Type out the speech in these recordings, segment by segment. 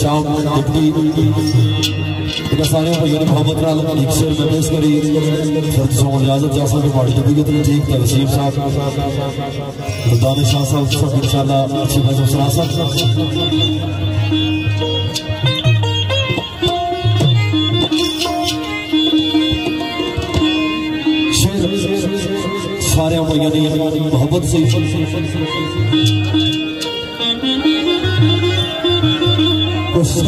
شام ڈپٹی کسانوں کو یعنی محمد رال علی سے محبوس کری۔ سرد سومن ریاضت جاسا کے پاڑی طبیعت ٹھیک تھا وسیم صاحب۔ مردان شاہ صاحب صاحب انشاءاللہ اچھی بھائی سراسل سارے عمر یعنی محبت سے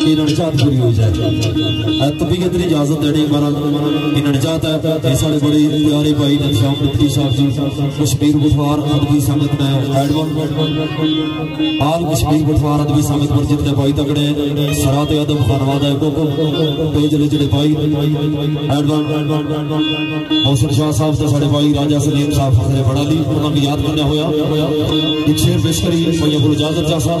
کہ نجات پوری ہو جائے طبیعت نے اجازت دینے ہمارا کہ نجات ہے یہ سارے بڑے پیارے بھائی نے مفتی صاحب جی کشمیر بٹوار ادبی سمت میں ایڈون آل کشمیر بٹوار ادبی سمت پر جتنے بھائی تکڑے سرات ادب خانوادہ کو پیجلے جڑے بھائی ایڈون حسن شاہ صاحب سے سارے بھائی راجہ سلیم صاحب فخر بڑا لی انہوں نے یاد کرنے ہویا ایک شیر پیش بھائی ابو اجازت جا صاحب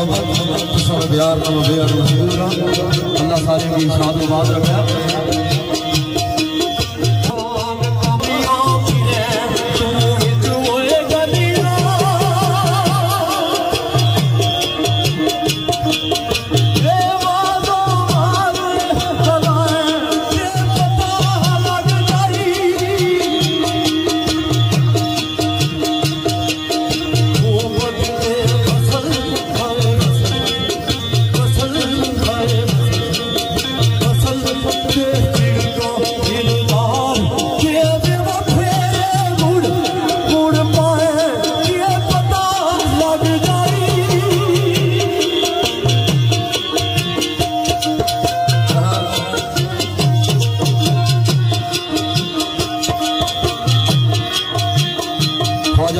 اس طریقے نام آواز آئی او اللہ اللہ سارے کی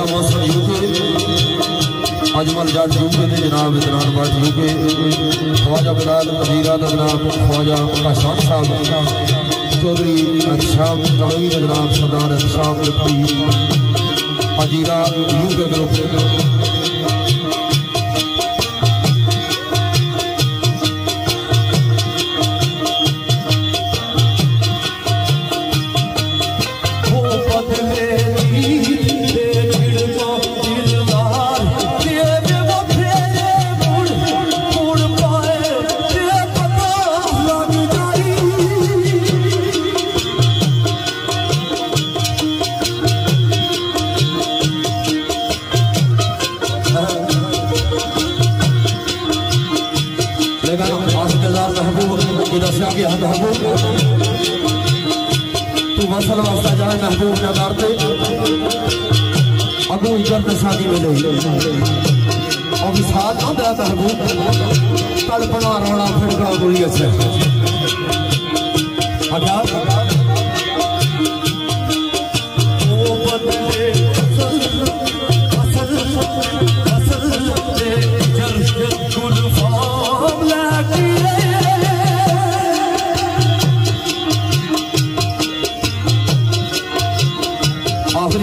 کا موسم بات رکھا اجمل جٹ یو کے جناب ادران بٹ یو کے خواجہ بلال قدیرہ جناب خواجہ کاشان صاحب چودری شام کڑوی جناب سردار شام لکھی عجیرہ یو کے گروپ کے حد حبوب تو وصل واسطہ جان محبوب نہ دارتے اگو اجرد سادی ملے۔ اور وساد نہ دیا تحبوب تڑپنا رونا پھڑکنا گولی اچھا ہٹا